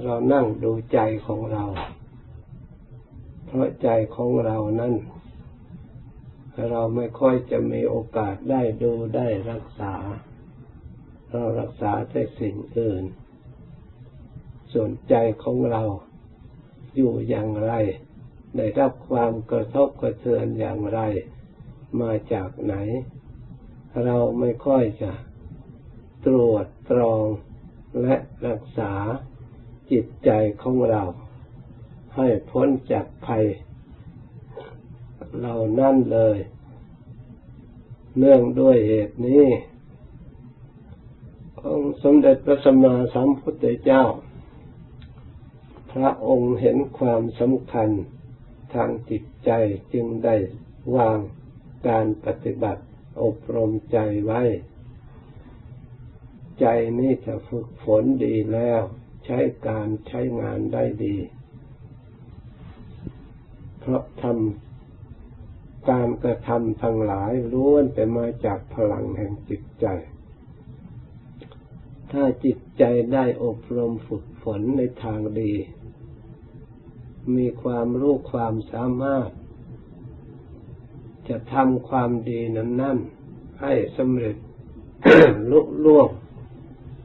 เรานั่งดูใจของเรา เพราะใจของเรานั้นเราไม่ค่อยจะมีโอกาสได้ดูได้รักษา เรารักษาแต่สิ่งอื่น ส่วนใจของเราอยู่อย่างไรได้รับความกระทบกระเทือนอย่างไร มาจากไหน เราไม่ค่อยจะตรวจตรองและรักษา จิตใจของเรา ให้พ้นจากภัยเหล่านั้นเลย เนื่องด้วยเหตุนี้องค์สมเด็จพระสัมมาสัมพุทธเจ้า พระองค์เห็นความสำคัญทางจิตใจจึงได้วางการปฏิบัติอบรมใจไว้ ใจนี้จะฝึกฝนดีแล้ว ใช้การใช้งานได้ดี เพราะทำการกระทำทั้งหลายล้วนแต่มาจากพลังแห่งจิตใจ ถ้าจิตใจได้อบรมฝึกฝนในทางดี มีความรู้ความสามารถ จะทำความดีนั้นนั่นให้สำเร็จลุล่วง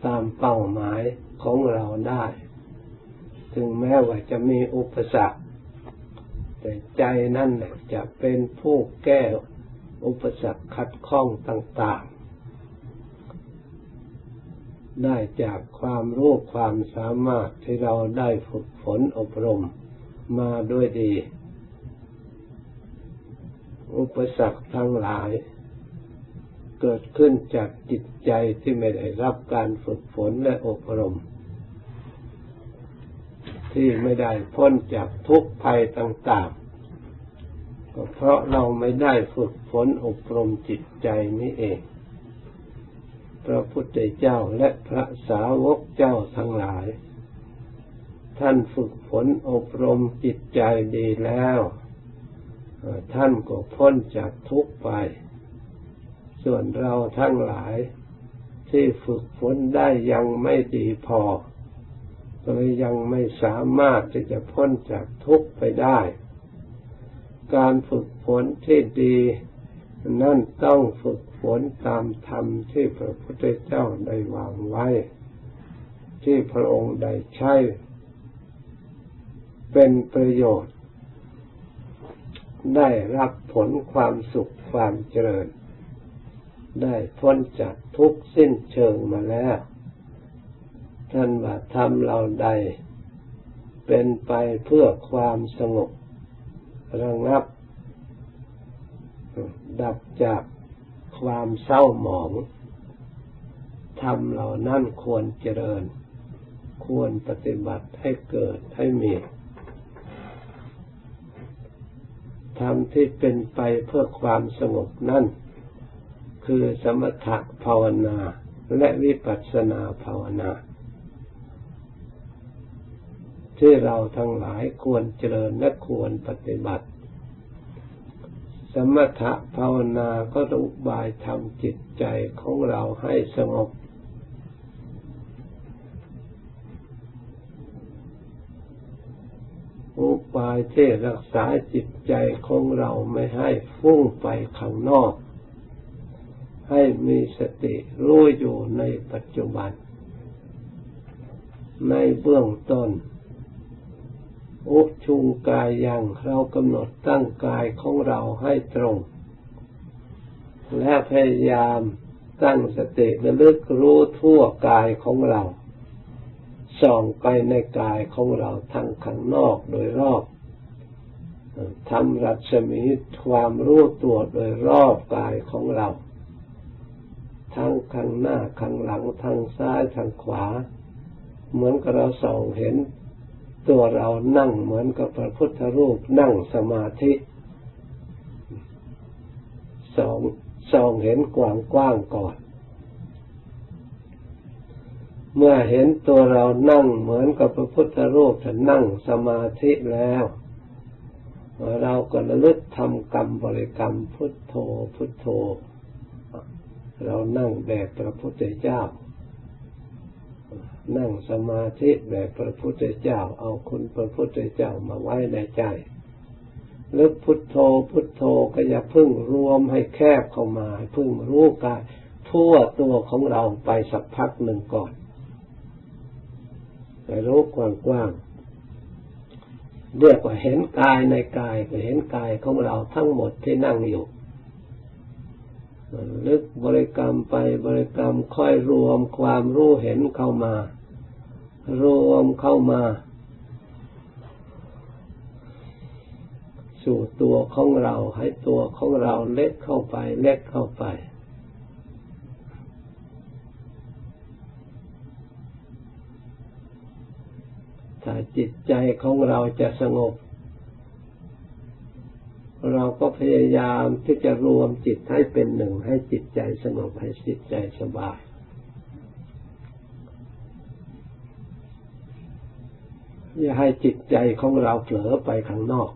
ตามเป้าหมาย ของเราได้ ถึงแม้ว่าจะมีอุปสรรค แต่ใจนั่นจะเป็นผู้แก้อุปสรรคขัดข้องต่างๆ ได้จากความรู้ความสามารถที่เราได้ฝึกฝนอบรมมาด้วยดี อุปสรรคทั้งหลาย เกิดขึ้นจากจิตใจที่ไม่ได้รับการฝึกฝนและอบรม ที่ไม่ได้พ้นจากทุกภัยต่างๆ ก็เพราะเราไม่ได้ฝึกฝนอบรมจิตใจนี้เอง พระพุทธเจ้าและพระสาวกเจ้าทั้งหลาย ท่านฝึกฝนอบรมจิตใจดีแล้ว ท่านก็พ้นจากทุกไป ส่วนเราทั้งหลาย ที่ฝึกฝนได้ยังไม่ดีพอเลยยังไม่สามารถที่จะพ้นจากทุกข์ไปได้ การฝึกฝนที่ดีนั่นต้องฝึกฝนตามธรรมที่พระพุทธเจ้าได้วางไว้ ที่พระองค์ได้ใช้ เป็นประโยชน์ ได้รับผลความสุขความเจริญ ได้พ้นจากทุกสิ้นเชิงมาแล้ว ท่านว่าทำเราใด เป็นไปเพื่อความสงบระงับ ดับจากความเศร้าหมองทำเหล่านั้นควรเจริญ ควรปฏิบัติให้เกิดให้มีทำที่เป็นไปเพื่อความสงบนั่น คือสมถะภาวนา และวิปัสสนาภาวนา ที่เราทั้งหลายควรเจริญและควรปฏิบัติ สมถะภาวนาก็อุบายทำจิตใจของเราให้สงบอุบายที่รักษาจิตใจของเราไม่ให้ฟุ้งไปข้างนอก ให้มีสติรู้อยู่ในปัจจุบัน ในเบื้องต้นอุชุงกายยังเรากำหนดตั้งกายของเราให้ตรง และพยายามตั้งสติระลึกรู้ทั่วกายของเรา ส่องไปในกายของเราทั้งข้างนอกโดยรอบทำรัศมีความรู้ตัวโดยรอบกายของเรา ทั้งข้างหน้าข้างหลังทางซ้ายทางขวา เหมือนกับเราส่องเห็น ตัวเรานั่งเหมือนกับพระพุทธรูปนั่งสมาธิสองส่องเห็นกว้างกว้างก่อน เมื่อเห็นตัวเรานั่งเหมือนกับพระพุทธรูปถ้านั่งสมาธิแล้ว เราก็ระลึกทำกรรมบริกรรมพุทโธพุทโธ เรานั่งแบบพระพุทธเจ้า นั่งสมาธิแบบพระพุทธเจ้า เอาคุณพระพุทธเจ้ามาไว้ในใจลึกพุทโธพุทโธก็อย่าพึ่งรวมให้แคบเข้ามาพึ่งรู้กายทั่วตัวของเราไปสักพักหนึ่งก่อนไปรู้กว้างๆเรียกว่าเห็นกายในกายก็เห็นกายของเราทั้งหมดที่นั่งอยู่ ลึกบริกรรมไปบริกรรมค่อยรวมความรู้เห็นเข้ามา รวมเข้ามา สู่ตัวของเราให้ตัวของเราเล็กเข้าไป เล็กเข้าไป ถ้าจิตใจของเราจะสงบ เราก็พยายามที่จะรวมจิตให้เป็นหนึ่ง ให้จิตใจสงบให้จิตใจสบาย อย่าให้จิตใจของเราเผลอไปข้างนอก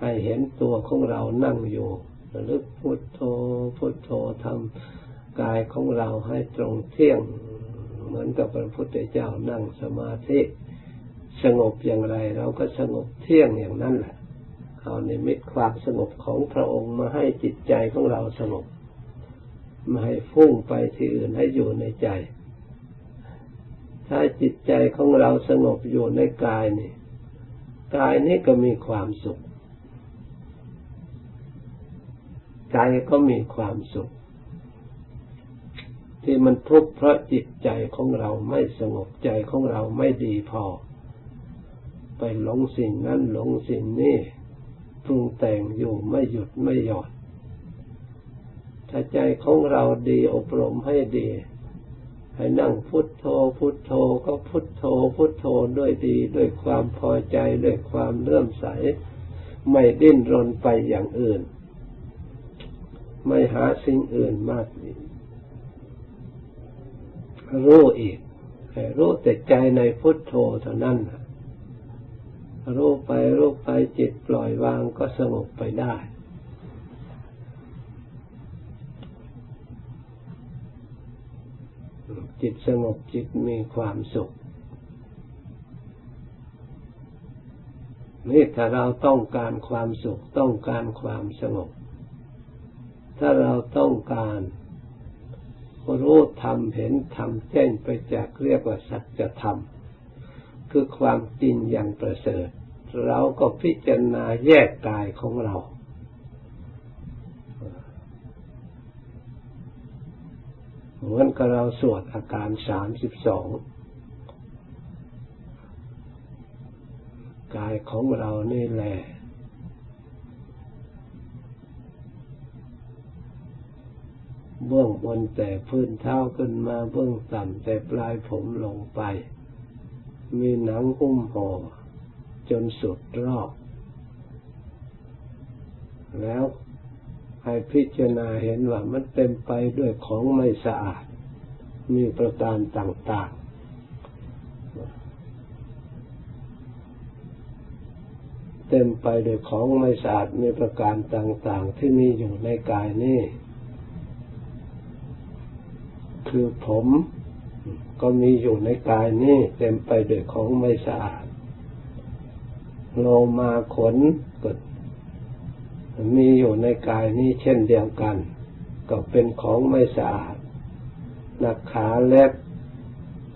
ให้เห็นตัวของเรานั่งอยู่ระลึกพุทโธพุทโธทำกายของเราให้ตรงเที่ยง เหมือนกับพระพุทธเจ้านั่งสมาธิ สงบอย่างไร เราก็สงบเที่ยงอย่างนั้นแหละเอาในมิตรความสงบของพระองค์มาให้จิตใจของเราสงบมาให้ฟุ้งไปที่อื่นให้อยู่ในใจ ถ้าจิตใจของเราสงบอยู่ในกายนี่กายนี้ก็มีความสุขใจก็มีความสุข ที่มันทุกข์เพราะจิตใจของเราไม่สงบใจของเราไม่ดีพอ ไปหลงสิ่งนั้นหลงสิ่งนี้ปรุงแต่งอยู่ไม่หยุดไม่หย่อนถ้าใจของเราดีอบรมให้ดี ให้นั่งพุทโธพุทโธก็พุทโธพุทโธด้วยดีด้วยความพอใจด้วยความเลื่อมใส ไม่ดิ้นรนไปอย่างอื่น ไม่หาสิ่งอื่นมากรู้อีกรู้แต่ใจในพุทโธเท่านั้น รู้ไปรู้ไปจิตปล่อยวางก็สงบไปได้ จิตสงบจิตมีความสุข นี่ถ้าเราต้องการความสุขต้องการความสงบ ถ้าเราต้องการรู้ธรรมเห็นธรรมแจ้งไปจากเรียกว่าสัจธรรม คือความจริงอย่างประเสริฐ เราก็พิจารณาแยกกายของเรา เหมือนกับเราสวดอาการสามสิบสองกายของเรานี่แหละเบื้องบนแต่พื้นเท้าขึ้นมาเบื้องต่ำแต่ปลายผมลงไป มีหนังหุ้มห่อจนสุดรอบ แล้วให้พิจารณาเห็นว่ามันเต็มไปด้วยของไม่สะอาด มีประการต่าง ๆ เต็มไปด้วยของไม่สะอาด มีประการต่าง ๆ ที่มีอยู่ในกายนี้คือผม ก็มีอยู่ในกายนี้เต็มไปด้วยของไม่สะอาดโลมาขนก็มีอยู่ในกายนี้เช่นเดียวกัน ก็เป็นของไม่สะอาดนักขาเล็บ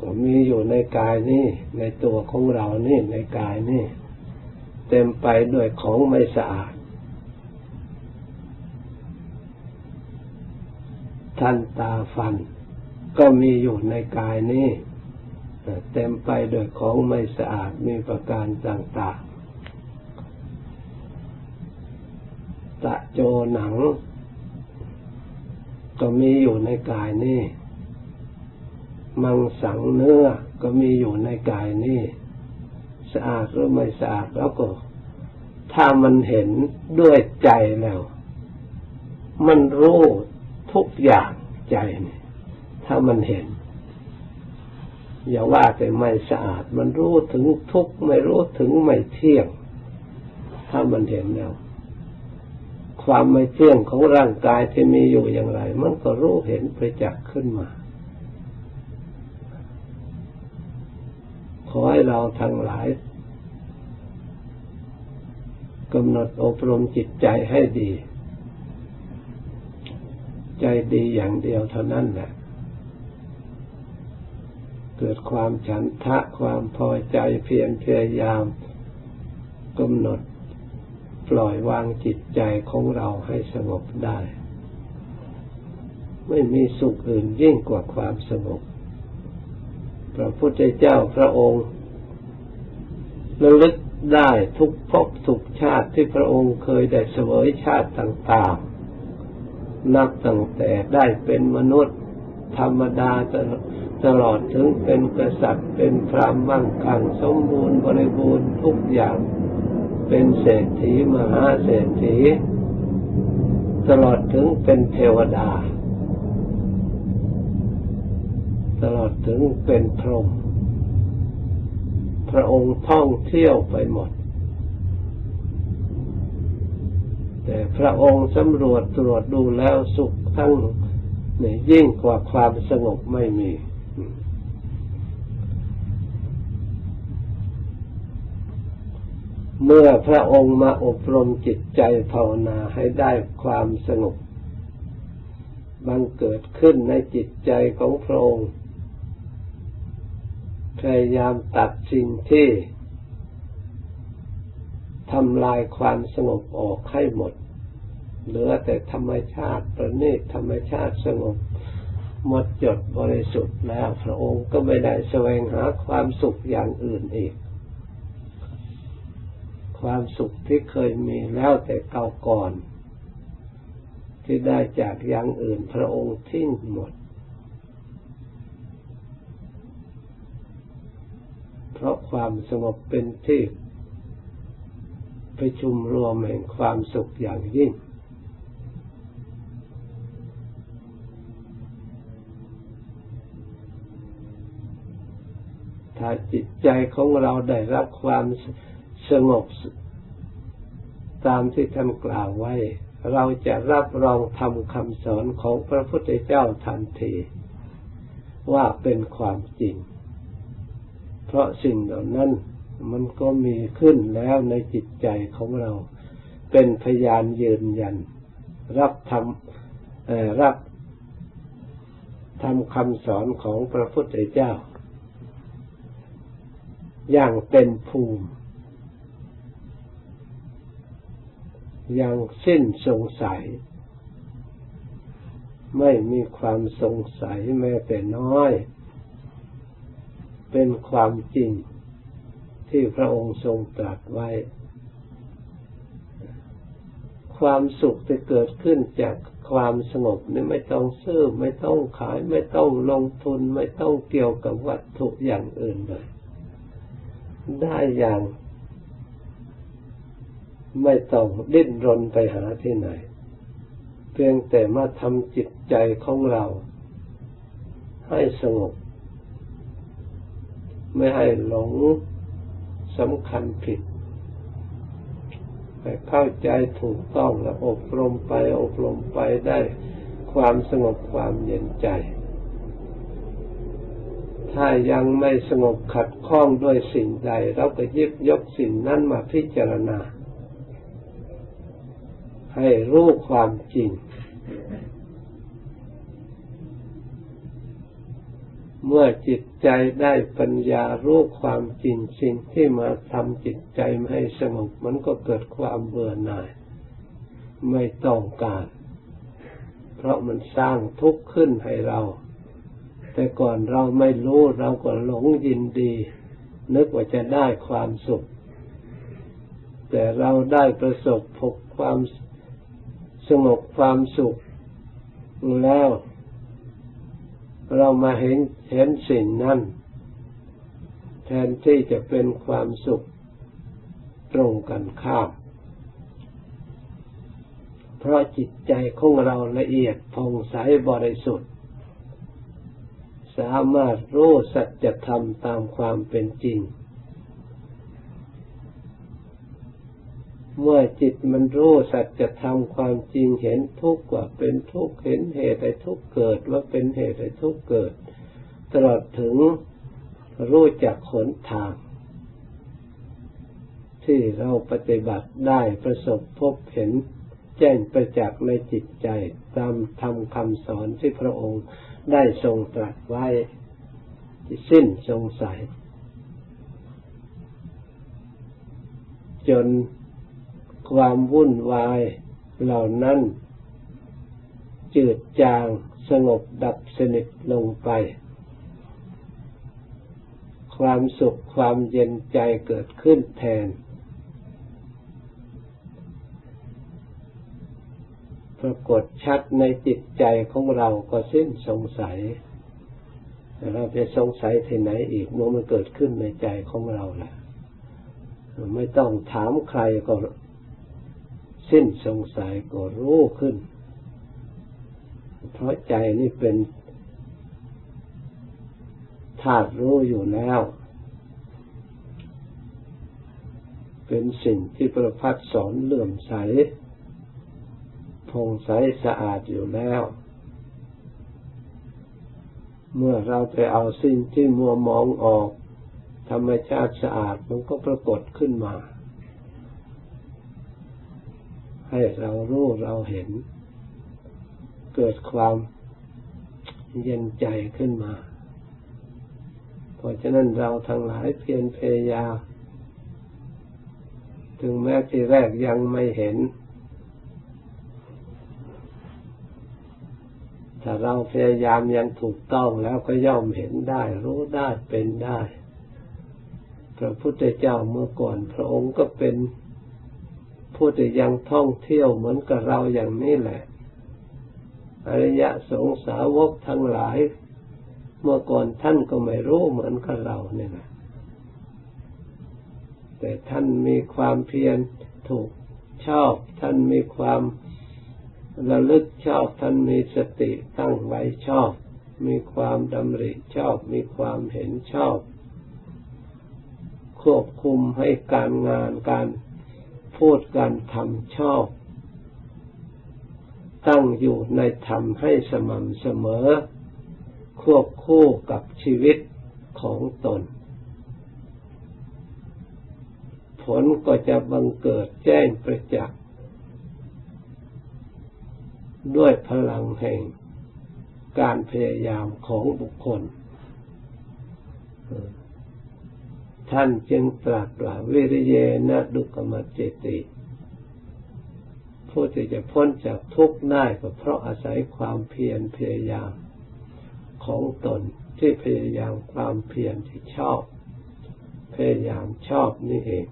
ก็มีอยู่ในกายนี้ในตัวของเรานี่ในกายนี้เต็มไปด้วยของไม่สะอาดท่านตาฟัน ก็มีอยู่ในกายนี้เต็มไปด้วยของไม่สะอาดมีประการต่างๆตะโจหนัง ก็มีอยู่ในกายนี้ มังสังเนื้อก็มีอยู่ในกายนี้ สะอาดหรือไม่สะอาดแล้วก็ ถ้ามันเห็นด้วยใจแล้ว มันรู้ทุกอย่างใจนี่ ถ้ามันเห็น อย่าว่าแต่ไม่สะอาด มันรู้ถึงทุกข์ไม่รู้ถึงไม่เที่ยง ถ้ามันเห็นแล้ว ความไม่เที่ยงของร่างกายที่มีอยู่อย่างไร มันก็รู้เห็นประจักษ์ขึ้นมา ขอให้เราทั้งหลายกำหนดอบรมจิตใจให้ดี ใจดีอย่างเดียวเท่านั้นแหละ เกิดความฉันทะความพอใจเพียรพยายามกำหนดปล่อยวางจิตใจของเราให้สงบได้ ไม่มีสุขอื่นยิ่งกว่าความสงบพระพุทธเจ้าพระองค์ระลึกได้ทุกภพทุกชาติที่พระองค์เคยได้เสวยชาติต่างๆ นับตั้งแต่ได้เป็นมนุษย์ธรรมดา ตลอดถึงเป็นกษัตริย์เป็นพระมั่งคั่งสมบูรณ์บริบูรณ์ทุกอย่าง เป็นเศรษฐีมหาเศรษฐี ตลอดถึงเป็นเทวดา ตลอดถึงเป็นพรหมพระองค์ท่องเที่ยวไปหมด แต่พระองค์สำรวจตรวจดูแล้วสุขทั้งเนี่ยยิ่งกว่าความสงบไม่มี เมื่อพระองค์มาอบรมจิตใจภาวนาให้ได้ความสงบบังเกิดขึ้นในจิตใจของพระองค์พยายามตัดสิ่งที่ทำลายความสงบออกให้หมด เหลือแต่ธรรมชาติประณีตธรรมชาติสงบหมดจดบริสุทธิ์แล้ว พระองค์ก็ไม่ได้แสวงหาความสุขอย่างอื่นอีก ความสุขที่เคยมีแล้วแต่เก่าก่อน ที่ได้จากอย่างอื่นพระองค์ทิ้งหมด เพราะความสงบเป็นที่ประชุมรวมแห่งความสุขอย่างยิ่ง ถ้าจิตใจของเราได้รับความ สงบตามที่ท่านกล่าวไว้ เราจะรับรองทำคำสอนของพระพุทธเจ้าทันที ว่าเป็นความจริง เพราะสิ่งเหล่านั้นมันก็มีขึ้นแล้วในจิตใจของเรา เป็นพยานยืนยัน รับทำรับทำคำสอนของพระพุทธเจ้า อย่างเป็นภูมิ ยังสิ้นสงสัย ไม่มีความสงสัยแม้แต่น้อย เป็นความจริงที่พระองค์ทรงตรัสไว้ ความสุขที่เกิดขึ้นจากความสงบนี่ไม่ต้องซื้อไม่ต้องขาย ไม่ต้องลงทุน ไม่ต้องเกี่ยวกับวัตถุอย่างอื่นเลย ได้อย่าง ไม่ต้องดิ้นรนไปหาที่ไหน เพียงแต่มาทำจิตใจของเรา ให้สงบ ไม่ให้หลงสำคัญผิดให้เข้าใจถูกต้องและอบรมไปอบรมไปได้ความสงบความเย็นใจ ถ้ายังไม่สงบขัดข้องด้วยสิ่งใด เราก็ยิบยกสิ่งนั้นมาพิจารณา ให้รู้ความจริง เมื่อจิตใจได้ปัญญารู้ความจริงสิ่งที่มาทำจิตใจไม่ให้สงบมันก็เกิดความเบื่อหน่าย ไม่ต้องการ เพราะมันสร้างทุกข์ขึ้นให้เรา แต่ก่อนเราไม่รู้เราก็หลงยินดี นึกว่าจะได้ความสุข แต่เราได้ประสบพบความ สงบความสุขแล้ว เรามาเห็นเห็นสิ่งนั้น แทนที่จะเป็นความสุขตรงกันข้าม เพราะจิตใจของเราละเอียดผ่องใสบริสุทธิ์ สามารถรู้สัจธรรมตามความเป็นจริง เมื่อจิตมันรู้สัจธรรมความจริงเห็นทุกข์ว่าเป็นทุกข์เห็นเหตุให้ทุกข์เกิดว่าเป็นเหตุให้ทุกข์เกิด ตลอดถึงรู้จักขนทาง ที่เราปฏิบัติได้ประสบพบเห็นแจ้งประจักษ์ในจิตใจตามธรรมคำสอนที่พระองค์ได้ทรงตรัสไว้สิ้นสงสัย จน ความวุ่นวายเหล่านั้น จืดจางสงบดับสนิทลงไป ความสุขความเย็นใจเกิดขึ้นแทน ปรากฏชัดในจิตใจของเราก็สิ้นสงสัยเราจะสงสัยที่ไหนอีกเมื่อมันเกิดขึ้นในใจของเราแหละไม่ต้องถามใครก็ สิ้นสงสัยก็รู้ขึ้น เพราะใจนี่เป็นธาตุรู้อยู่แล้ว เป็นสิ่งที่ประพัดสอนเลื่อมใสพงใสสะอาดอยู่แล้ว เมื่อเราไปเอาสิ่งที่มัวมองออก ธรรมชาติสะอาดมันก็ปรากฏขึ้นมา ให้เรารู้เราเห็น เกิดความเย็นใจขึ้นมา เพราะฉะนั้นเราทั้งหลายเพียรพยายามถึงแม้ที่แรกยังไม่เห็น ถ้าเราพยายามยังถูกต้องแล้วก็ย่อมเห็นได้ รู้ได้เป็นได้ พระพุทธเจ้าเมื่อก่อนพระองค์ก็เป็น ผู้ที่ยังท่องเที่ยวเหมือนกับเราอย่างนี้แหละ อริยะสงสาวกทั้งหลาย เมื่อก่อนท่านก็ไม่รู้เหมือนกับเราเนี่ยนะแต่ท่านมีความเพียรถูกชอบ ท่านมีความระลึกชอบ ท่านมีสติตั้งไว้ชอบ มีความดำริชอบ มีความเห็นชอบ ควบคุมให้การงานการ พูดการทำชอบ ตั้งอยู่ในธรรมให้สม่ำเสมอ ควบคู่กับชีวิตของตน ผลก็จะบังเกิดแจ้งประจักษ์ด้วยพลังแห่งการพยายามของบุคคล ท่านจึงตรัสว่าวิริเยนะดุกมัจเจติผู้ที่จะพ้นจากทุกข์ได้ก็เพราะอาศัยความเพียรพยายามของตนที่พยายามความเพียรที่ชอบ พยายามชอบนี่เอง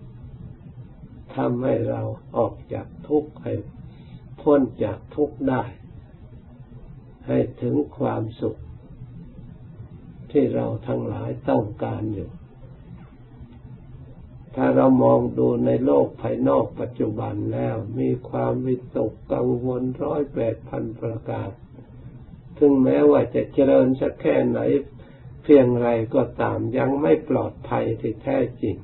ทำให้เราออกจากทุกข์ให้พ้นจากทุกข์ได้ ให้ถึงความสุข ที่เราทั้งหลายต้องการอยู่ ถ้าเรามองดูในโลกภายนอกปัจจุบันแล้ว มีความวิตกกังวลร้อยแปดพันประการถึงแม้ว่าจะเจริญสักแค่ไหน เพียงไรก็ตามยังไม่ปลอดภัยที่แท้จริง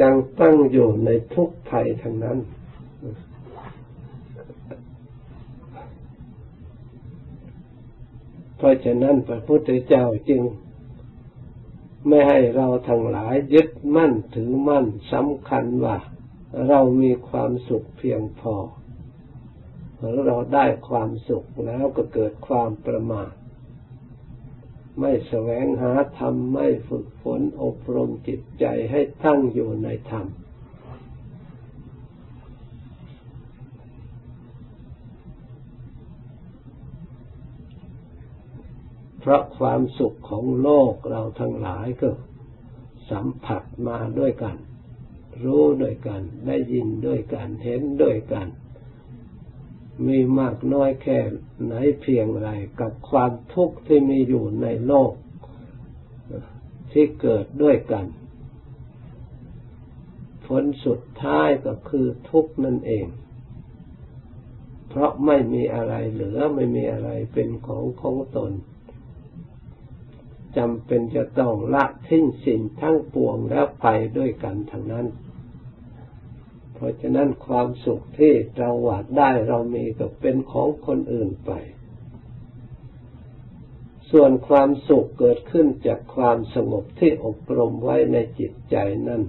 ยังตั้งอยู่ในทุกภัยทั้งนั้น เพราะฉะนั้นพระพุทธเจ้าจึง ไม่ให้เราทั้งหลายยึดมั่นถือมั่นสำคัญว่า เรามีความสุขเพียงพอหรือเราได้ความสุขแล้วก็เกิดความประมาทไม่แสวงหาธรรมไม่ฝึกฝนอบรมจิตใจให้ตั้งอยู่ในธรรม เพราะความสุขของโลกเราทั้งหลายก็สัมผัสมาด้วยกัน รู้ด้วยกัน ได้ยินด้วยกัน เห็นด้วยกัน มีมากน้อยแค่ไหนเพียงไรกับความทุกข์ที่มีอยู่ในโลก ที่เกิดด้วยกัน ผลสุดท้ายก็คือทุกข์นั่นเองเพราะไม่มีอะไรเหลือไม่มีอะไรเป็นของของตน จำเป็นจะต้องละทิ้งสิ่งทั้งปวงแล้วไปด้วยกันทางนั้น เพราะฉะนั้นความสุขที่เราหวาดได้เรามีก็เป็นของคนอื่นไป ส่วนความสุขเกิดขึ้นจากความสงบที่อบรมไว้ในจิตใจนั้น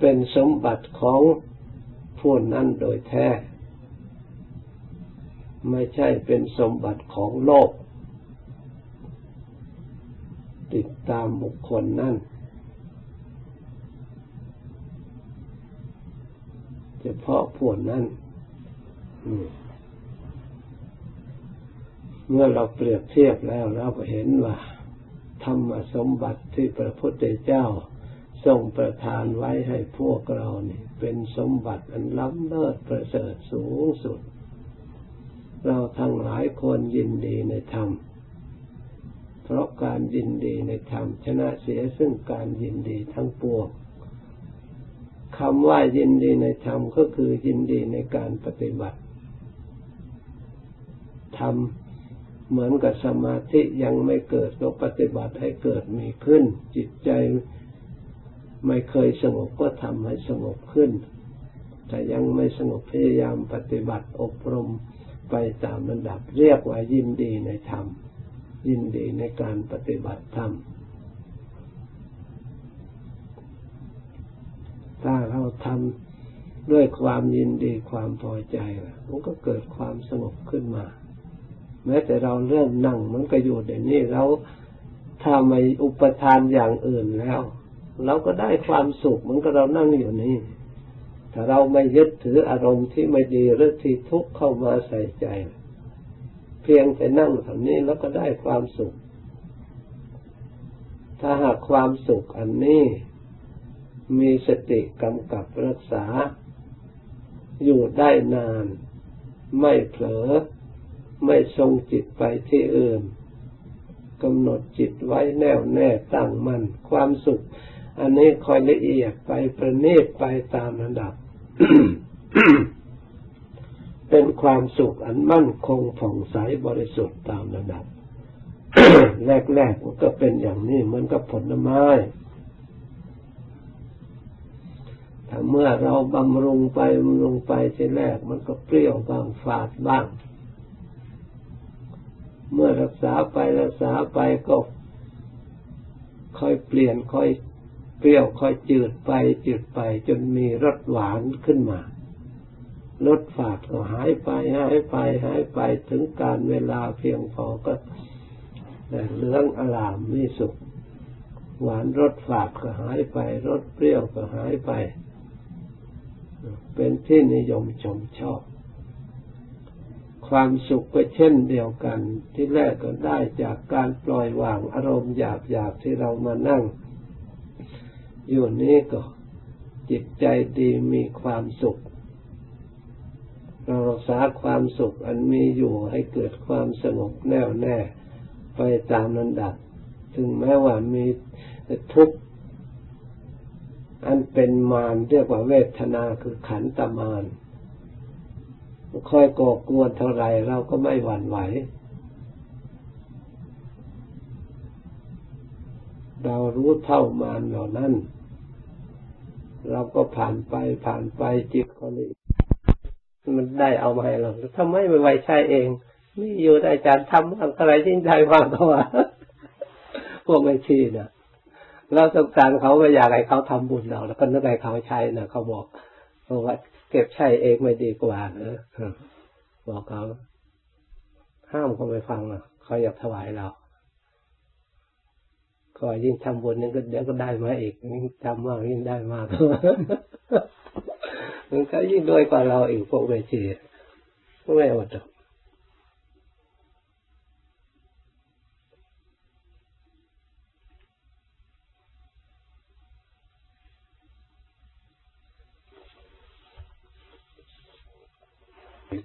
เป็นสมบัติของผู้นั้นโดยแท้ ไม่ใช่เป็นสมบัติของโลก ติดตามบุคคลนั้นเฉพาะพวกนั้นเมื่อเราเปรียบเทียบแล้วเราก็เห็นว่าธรรมสมบัติที่พระพุทธเจ้าทรงประทานไว้ให้พวกเรานี่เป็นสมบัติอันล้ำเลิศประเสริฐสูงสุด เราทั้งหลายควรยินดีในธรรม เพราะการยินดีในธรรมชนะเสียซึ่งการยินดีทั้งปวงคำว่ายินดีในธรรมก็คือยินดีในการปฏิบัติทำเหมือนกับสมาธิยังไม่เกิดก็ปฏิบัติให้เกิดมีขึ้น จิตใจไม่เคยสงบก็ทำให้สงบขึ้น แต่ยังไม่สงบพยายามปฏิบัติอบรม ไปตามระดับ เรียกว่ายินดีในธรรม ยินดีในการปฏิบัติธรรม ถ้าเราทำด้วยความยินดีความพอใจมันก็เกิดความสงบขึ้นมา แม้แต่เราเริ่มนั่งมันก็อยู่ในนี้เราถ้าไม่อุปทานอย่างอื่นแล้ว เราก็ได้ความสุขเหมือนกับเรานั่งอยู่นี่ ถ้าเราไม่ยึดถืออารมณ์ที่ไม่ดีหรือที่ทุกข์เข้ามาใส่ใจ เพียงแต่นั่งท่านี้แล้วก็ได้ความสุข ถ้าหากความสุขอันนี้มีสติกำกับรักษา อยู่ได้นาน ไม่เผลอ ไม่ทรงจิตไปที่อื่นกำหนดจิตไว้แน่วแน่ตั้งมัน่นความสุข อันนี้คอยละเอียดไปประณีตไปตามระดับ เป็นความสุขอันมั่นคงผ่องใสบริสุทธิ์ตามระดับ แรกๆมันก็เป็นอย่างนี้มันก็ผลไม้ถ้าเมื่อเราบำรุงไปบำรุงไปทีแรกมันก็เปรี้ยวบ้างฝาดบ้าง เมื่อรักษาไปรักษาไปก็ค่อยเปลี่ยนค่อย เปรี้ยวค่อยจืดไปจืดไปจนมีรสหวานขึ้นมารสฝาดก็หายไปหายไปหายไปถึงการเวลาเพียงพอก็เหลืองอลามมีสุข หวานรสฝาดก็หายไปรสเปรี้ยวก็หายไป เป็นที่นิยมชมชอบ ความสุขก็เช่นเดียวกัน ที่แรกก็ได้จากการปล่อยวางอารมณ์หยาบๆที่เรามานั่ง อยู่นี้ก็จิตใจดีมีความสุข เรารักษาความสุขอันมีอยู่ให้เกิดความสงบแน่วแน่ไปตามนันดับ ถึงแม้ว่ามีทุกข์อันเป็นมารเรียกว่าเวทนาคือขันตมารค่อยก่อกวนเท่าไรเราก็ไม่หวั่นไหว เรารู้เท่ามารเหล่านั้น เราก็ผ่านไปผ่านไปจิตคนนี้มันได้เอามาให้เราทำไมไม่ไว้ใช้เอง นี่อยู่ได้อาจารย์ทำบ้างอะไรที่ได้บ้างก็ว่าพวกไม่ชี้นะเราสงสารเขาไม่อยากให้เขาทำบุญเราแล้วก็นึกให้เขาใช้นะเขาบอกเพราะว่าเก็บใช้เองไม่ดีกว่าเนอะบอกเขาห้ามเขาไม่ฟังนะเขาอยากถวายเรา ก็ยิ่งทำบุญนี่ก็เดี๋ยวก็ได้มาอีกยิ่งทำมากยิ่งได้มากมันก็ยิ่งด้วยกว่าเราอีกพวกเวทีไม่อดหรอก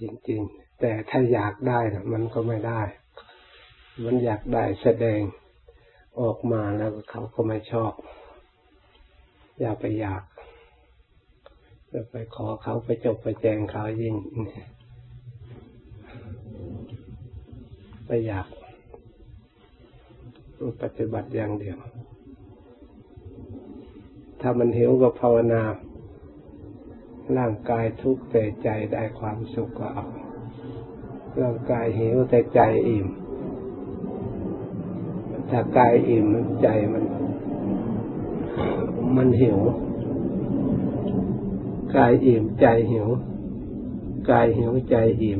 จริงๆ แต่ถ้าอยากได้นะมันก็ไม่ได้ มันอยากได้แสดง ออกมาแล้วเขาก็ไม่ชอบ อย่าไปอยากจะไปขอเขาไปจบไปแจงเขายิ่งไปอยากปฏิบัติอย่างเดียว ถ้ามันหิวก็ภาวนา ร่างกายทุกข์แต่ใจได้ความสุขก็เอา ร่างกายหิวแต่ใจอิ่ม ถ้ากายอิ่มใจมัน มันหิวกายอิ่มใจหิวกายหิวใจอิ่ม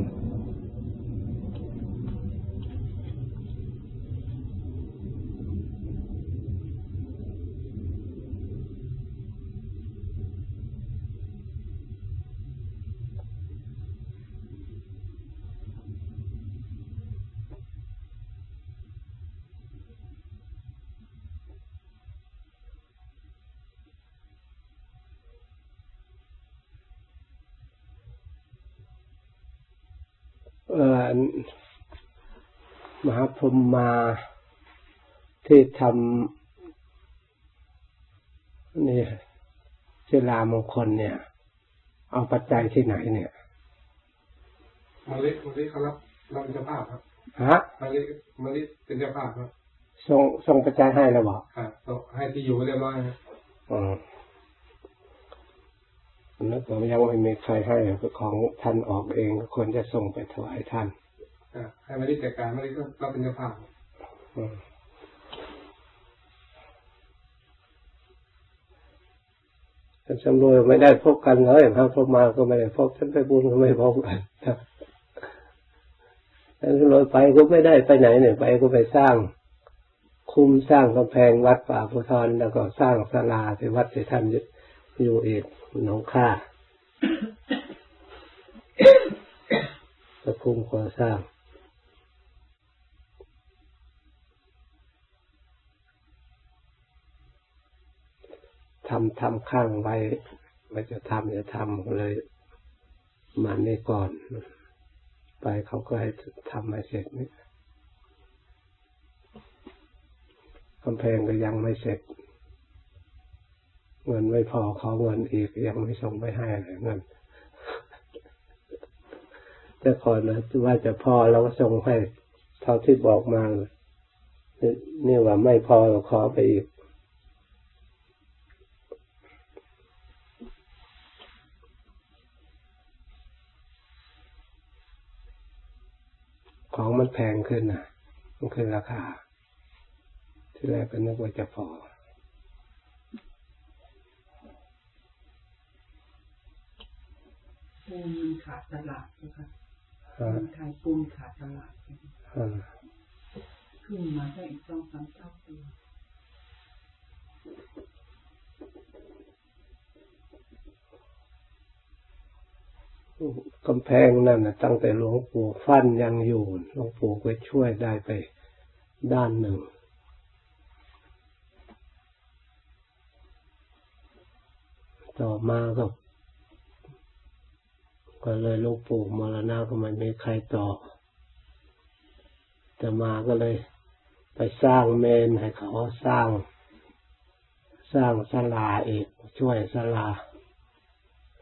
มหาพรหมมาที่ทำนี่ศิลามงคลเนี่ย เอาปัจจัยที่ไหนเนี่ยมาลิมาลิเขารับรับเป็นเจ้าภาพครับฮะมาลิมาลิเป็นเจ้าภาพครับส่งส่งปัจจัยให้แล้วบอกครับต้องให้ที่อยู่เรียบร้อยครับอ๋อ แล้วก็ยังไม่มีใครให้ของท่านออกเองก็ควรจะส่งไปถวายท่านอ่าให้มาลิจัดการมาลิก็รับเป็นเจ้าภาพครับอืมท่านสำรวยไม่ได้พบกันเลยพระพบมาก็ไม่ได้พบท่านไปบุญก็ไม่พบกันท่านสำรวยไปก็ไม่ได้ไปไหนเนี่ยไปก็ไปสร้าง คุ้มสร้างกำแพงวัดป่าพุทธรแล้วก็สร้างศาลาที่วัดที่ท่านอยู่เอ กหนองค่าก็คุ้มก่อสร้างทำทำข้างไว้ว่าจะทำจะทำเลยมานี่ก่อน ไปเขาก็ให้ทำให้เสร็จนี่กำแพงก็ยังไม่เสร็จ เงินไม่พอขาเงินอีกยังไม่ส่งไปให้เลยเงินแต่ก่อนนะว่าจะพอเราก็ส่งให้เท่าที่บอกมานี่นี่ว่าไม่พอเราขอไปอีก ของมันแพงขึ้นนะมันขึ้นราคา ที่แรกก็นึกว่าจะพอ ปูนมันขาดตลาดนะคะอ่าเมืองไทยปูนขาดตลาดนะคะอ่าขึ้นมาได้อีกสองสามเท่าตัวกำแพงนั่นนะตั้งแต่หลวงปู่ฟั่นยังอยู่หลวงปู่ก็ช่วยได้ไปด้านหนึ่ง ต่อมาก็ ก็เลยลวงปู่มรณะก็ไม่มีใครต่อ แต่มาก็เลยไปสร้างเมนให้เขาสร้าง สร้างศาลาเอกช่วยศาลา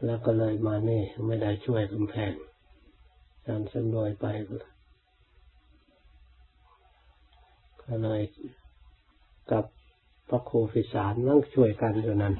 แล้วก็เลยมานี่ ไม่ได้ช่วยกำแพงตามสำรวยไปก็เลยกับพระครูฟิสารนั่งช่วยกันอยู่นั้น